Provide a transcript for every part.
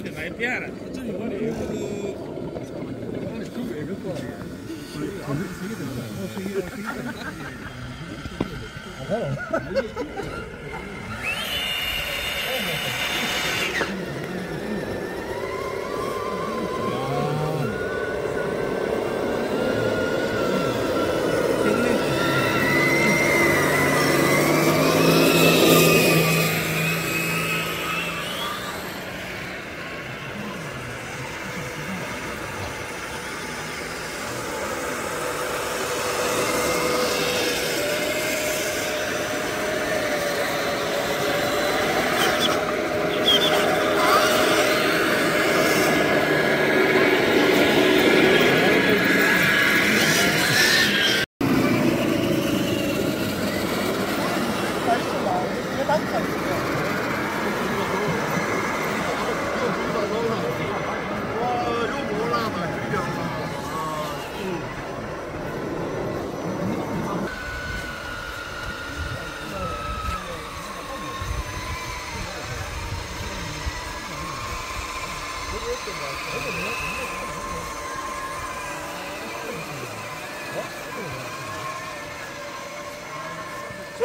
你没变啦，你这有的，有的，有的东北的多，还有啊，谁的？啊，谁的？哈哈哈哈哈哈！当，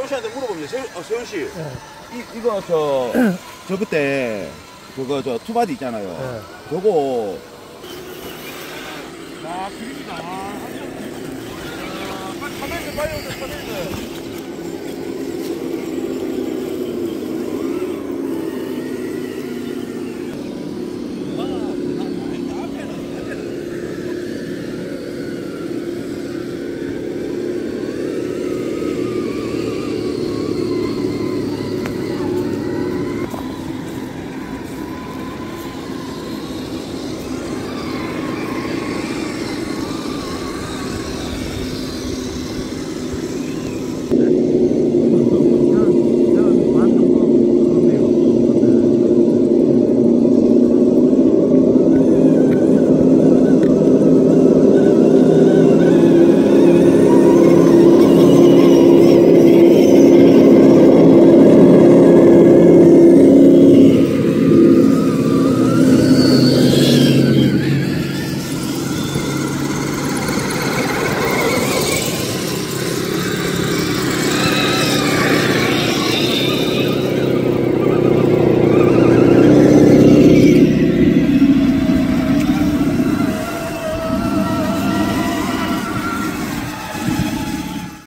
세훈 씨한테 물어봅니다. 세훈, 어, 세훈 씨. 이, 이거 저, 저 그때, 그거 저 투바디 있잖아요. 그거, 아, 그립니다. 아, 카메라 빨리 오세요, 카메라.